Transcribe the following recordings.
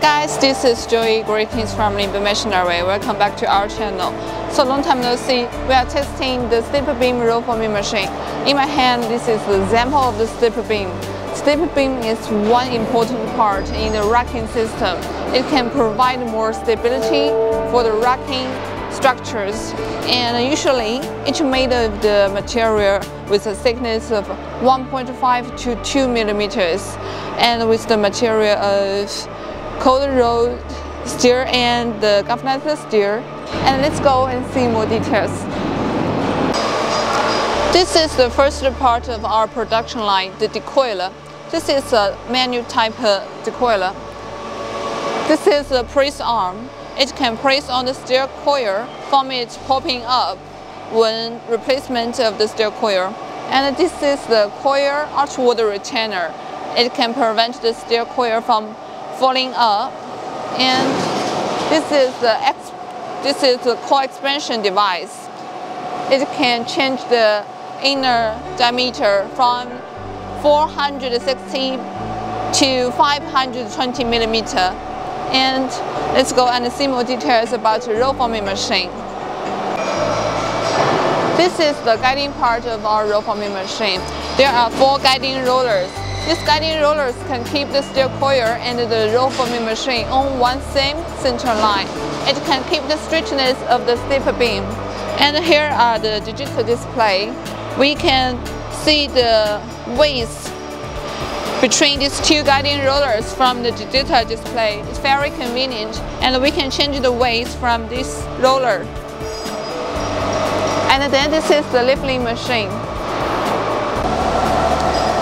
Guys, this is Joey. Greetings from Linbay Machinery. Welcome back to our channel. So long time no see. We are testing the stepper beam roll forming machine. In my hand, this is the example of the stepper beam. Stepper beam is one important part in the racking system. It can provide more stability for the racking structures and usually it's made of the material with a thickness of 1.5 to 2 millimeters and with the material of cold rolled steel and the galvanized steel. And let's go and see more details. This is the first part of our production line, the decoiler. This is a manual type decoiler. This is the press arm. It can press on the steel coil from it popping up when replacement of the steel coil. And this is the coil arch water retainer. It can prevent the steel coil from falling up and this is the this is the core expansion device. It can change the inner diameter from 460 to 520 millimeter. And let's go and see more details about the roll forming machine. This is the guiding part of our roll forming machine. There are four guiding rollers these guiding rollers can keep the steel coil and the roll forming machine on one same center line. It can keep the straightness of the stepper beam. And here are the digital display. We can see the weights between these two guiding rollers from the digital display. It's very convenient and we can change the weights from this roller. And then this is the leveling machine.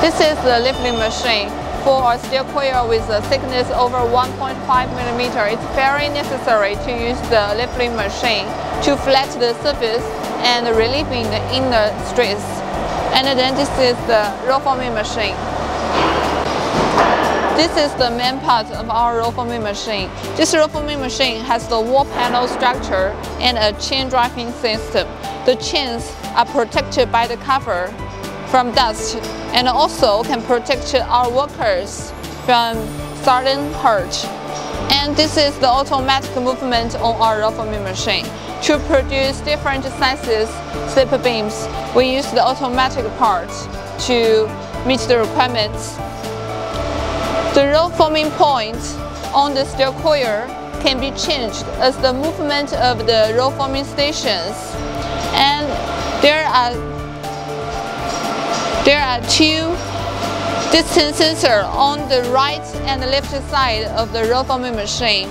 This is the leveling machine. For a steel coil with a thickness over 1.5 millimeter, it's very necessary to use the leveling machine to flat the surface and relieving the inner stress. And then this is the roll forming machine. This is the main part of our roll forming machine. This roll forming machine has the wall panel structure and a chain driving system. The chains are protected by the cover from dust and also can protect our workers from sudden hurt. And this is the automatic movement on our forming machine. To produce different sizes slip beams, we use the automatic part to meet the requirements. The roll forming point on the steel coil can be changed as the movement of the roll forming stations. And there are there are two distance sensors on the right and left side of the roll forming machine.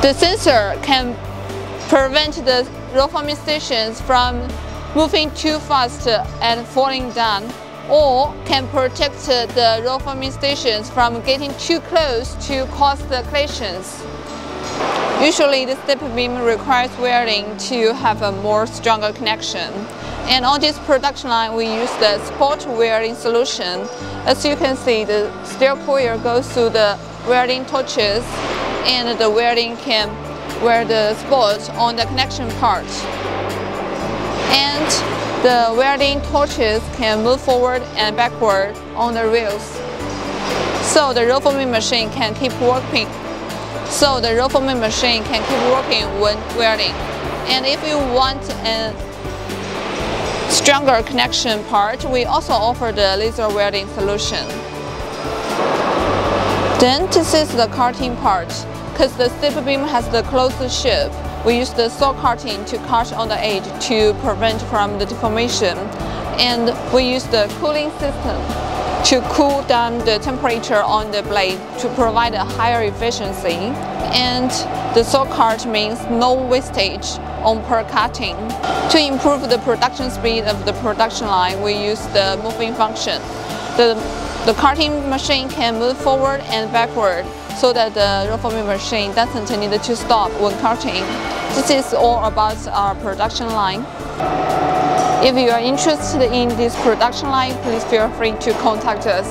The sensor can prevent the roll forming stations from moving too fast and falling down or can protect the roll forming stations from getting too close to cause the collisions. Usually the step beam requires welding to have a more stronger connection. And on this production line, we use the spot welding solution. As you can see, the steel coil goes through the welding torches and the welding can weld the spot on the connection part. And the welding torches can move forward and backward on the reels. So the roll forming machine can keep working. So the roll forming machine can keep working when welding. And if you want an stronger connection part, we also offer the laser welding solution. Then this is the cutting part. Because the stepper beam has the closed shape, we use the saw cutting to cut on the edge to prevent from the deformation. And we use the cooling system to cool down the temperature on the blade to provide a higher efficiency. And the saw cut means no wastage on per cutting. To improve the production speed of the production line, we use the moving function. The, the cutting machine can move forward and backward so that the roll forming machine doesn't need to stop when cutting. This is all about our production line. If you are interested in this production line, please feel free to contact us.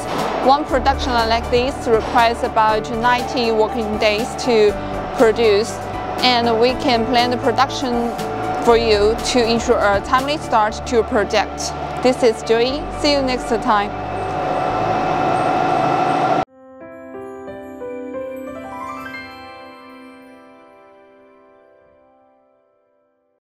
One production line like this requires about 90 working days to produce and we can plan the production for you to ensure a timely start to your project. This is Joey. See you next time.